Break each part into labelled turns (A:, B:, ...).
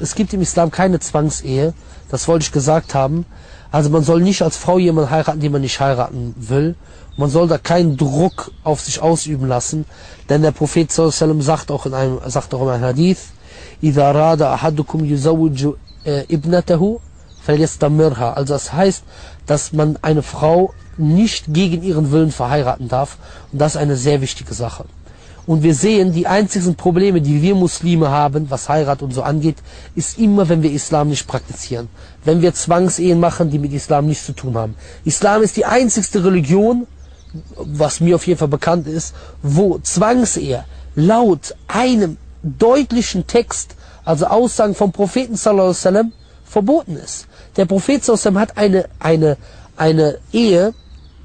A: Es gibt im Islam keine Zwangsehe, das wollte ich gesagt haben. Also man soll nicht als Frau jemanden heiraten, den man nicht heiraten will. Man soll da keinen Druck auf sich ausüben lassen, denn der Prophet sallam sagt auch in einem sagt auch in einem Hadith: "Idha rada ahadukum yuzawwiju ibnatahu falyastamirha." Also das heißt, dass man eine Frau nicht gegen ihren Willen verheiraten darf und das ist eine sehr wichtige Sache. Und wir sehen, die einzigen Probleme, die wir Muslime haben, was Heirat und so angeht, ist immer, wenn wir Islam nicht praktizieren. Wenn wir Zwangsehen machen, die mit Islam nichts zu tun haben. Islam ist die einzigste Religion, was mir auf jeden Fall bekannt ist, wo Zwangsehe laut einem deutlichen Text, also Aussagen vom Propheten sallam, verboten ist. Der Prophet sallam hat eine, eine, eine Ehe,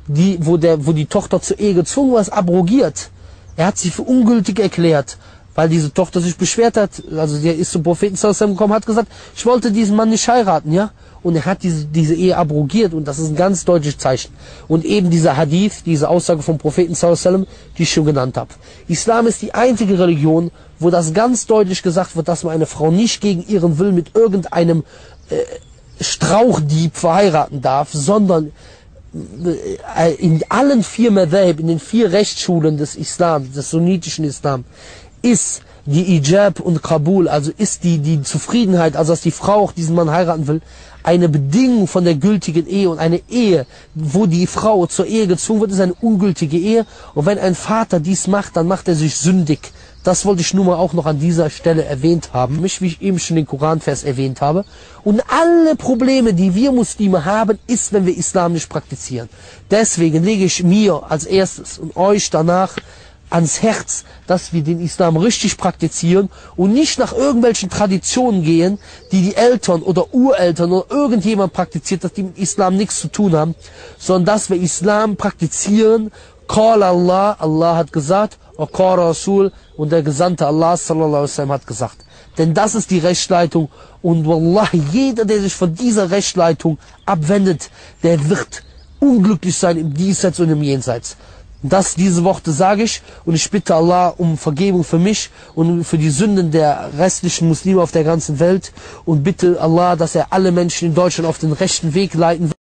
A: die, wo, der, wo die Tochter zur Ehe gezwungen war, abrogiert. Er hat sie für ungültig erklärt, weil diese Tochter sich beschwert hat. Also der ist zum Propheten gekommen, hat gesagt, ich wollte diesen Mann nicht heiraten, ja. Und er hat diese, diese Ehe abrogiert und das ist ein ganz deutliches Zeichen. Und eben dieser Hadith, diese Aussage vom Propheten die ich schon genannt habe. Islam ist die einzige Religion, wo das ganz deutlich gesagt wird, dass man eine Frau nicht gegen ihren Willen mit irgendeinem äh, Strauchdieb verheiraten darf, sondern in allen vier Madhab, in den vier Rechtsschulen des Islam, des sunnitischen Islam, ist die Ijab und Kabul, also ist die, die Zufriedenheit, also dass die Frau auch diesen Mann heiraten will, eine Bedingung von der gültigen Ehe und eine Ehe, wo die Frau zur Ehe gezwungen wird, ist eine ungültige Ehe. Und wenn ein Vater dies macht, dann macht er sich sündig. Das wollte ich nun mal auch noch an dieser Stelle erwähnt haben, mich, wie ich eben schon den Koranvers erwähnt habe. Und alle Probleme, die wir Muslime haben, ist, wenn wir Islam nicht praktizieren. Deswegen lege ich mir als erstes und euch danach ans Herz, dass wir den Islam richtig praktizieren und nicht nach irgendwelchen Traditionen gehen, die die Eltern oder Ureltern oder irgendjemand praktiziert, dass die mit Islam nichts zu tun haben, sondern dass wir Islam praktizieren. Qala Allah, Allah hat gesagt, Rasul und der Gesandte Allah sallallahu alaihi hat gesagt. Denn das ist die Rechtsleitung und Wallahi, jeder, der sich von dieser Rechtsleitung abwendet, der wird unglücklich sein im Diesseits und im Jenseits. Das, diese Worte sage ich und ich bitte Allah um Vergebung für mich und für die Sünden der restlichen Muslime auf der ganzen Welt und bitte Allah, dass er alle Menschen in Deutschland auf den rechten Weg leiten wird.